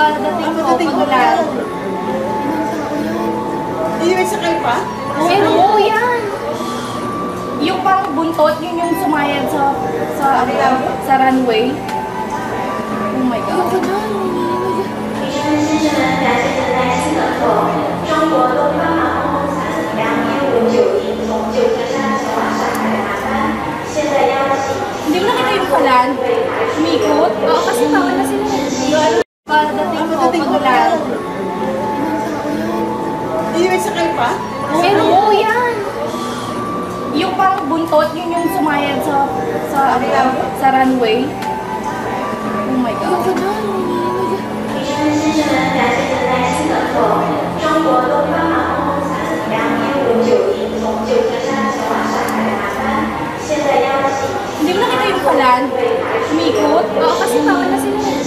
Pagdating ko, pagulan. Hindi may sakay pa? Meron ko yan. Yung parang buntot, yun yung sumayad sa sa, ano, sa runway. Oh my God. Ano ba Hindi mo nakita yung kalan? Umikot? Oo, kasi tama na sila magulang. Hindi may sakal pa? Pero oo yan. Yung parang buntot, yun yung sumayad sa sa ano, sa runway. Oh my God. Hindi mo nakita yung kalan? Umikot? Oo, kasi tama na sila.